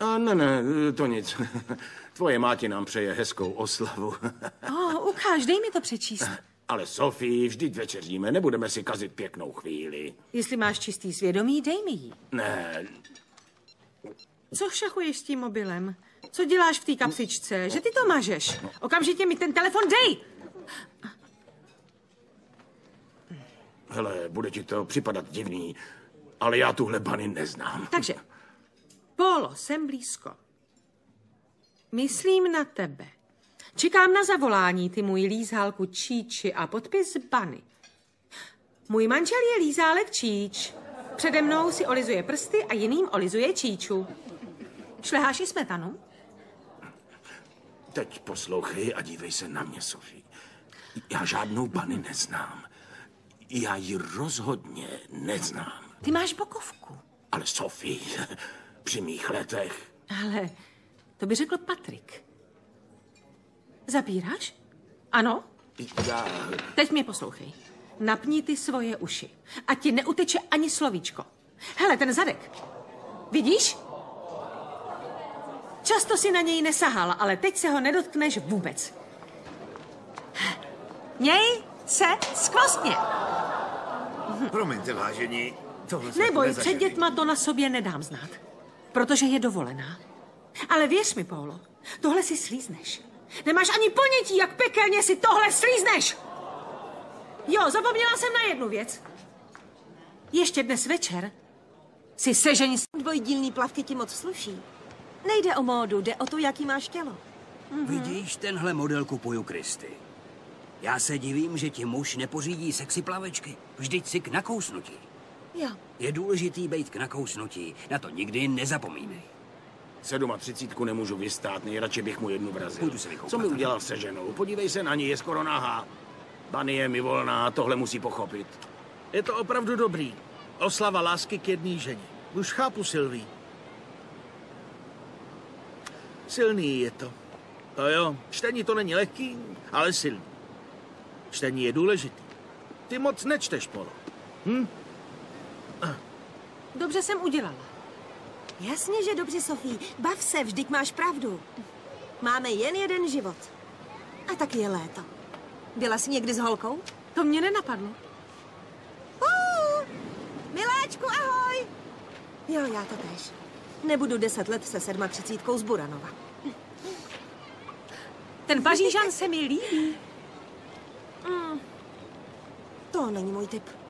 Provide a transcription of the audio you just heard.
A ne, ne, to nic. Tvoje máti nám přeje hezkou oslavu. Oh, ukáž, dej mi to přečíst. Ale Sofii, vždyť večeříme, nebudeme si kazit pěknou chvíli. Jestli máš čistý svědomí, dej mi ji. Ne, Co šachuješ s tím mobilem? Co děláš v té kapsičce? Že ty to mažeš? Okamžitě mi ten telefon dej! hele, bude ti to připadat divný, ale já tuhle bany neznám. Takže, Polo, jsem blízko. Myslím na tebe. Čekám na zavolání, ty můj lízálku Číči a podpis Bany. Můj manžel je lízálek Číč. Přede mnou si olizuje prsty a jiným olizuje Číču. Šleháš i smetanu? Teď poslouchej a dívej se na mě, Sofie. Já žádnou bany neznám. Já ji rozhodně neznám. Ty máš bokovku. Ale Sofie, při mých letech, Ale to by řekl Patrik. Zapíráš? Ano? já... Teď mě poslouchej. Napni ty svoje uši. A ti neuteče ani slovíčko. Hele, ten zadek. Vidíš? Často si na něj nesahal, ale teď se ho nedotkneš vůbec. Měj se skvostně. Promiňte, vážení, Neboj, před dětma to na sobě nedám znát. Protože je dovolená. Ale věř mi, Paulo, tohle si slízneš. Nemáš ani ponětí, jak pekelně si tohle slízneš. Jo, zapomněla jsem na jednu věc. Ještě dnes večer si sežeň s... Dvojdílný plavky ti moc sluší. Nejde o módu, jde o to, jaký máš tělo. Vidíš, tenhle model kupuju Kristy. Já se divím, že ti muž nepořídí sexy plavečky. Vždyť si k nakousnutí. Jo. Je důležitý být k nakousnutí. Na to nikdy nezapomínej. Sedm a třicítku nemůžu vystát, nejradši bych mu jednu vrazil. Půjdu se vykoupat. Co mi udělal se ženou? Podívej se na ní, je skoro nahá. Bany je mi volná, tohle musí pochopit. Je to opravdu dobrý. Oslava lásky k jedné ženě. Už chápu, Silví. Silný je to. To jo, čtení to není lehký, ale silný. Čtení je důležitý. Ty moc nečteš, Polo. Dobře jsem udělala. Jasně, že dobře, Sofí. Bav se, vždyť máš pravdu. Máme jen jeden život. A taky je léto. Byla jsi někdy s holkou? To mě nenapadlo. Uh, miláčku, ahoj! Jo, já to tež. Nebudu deset let se 37 z Buranova. Ten Pařížan se mi líbí. To není můj typ.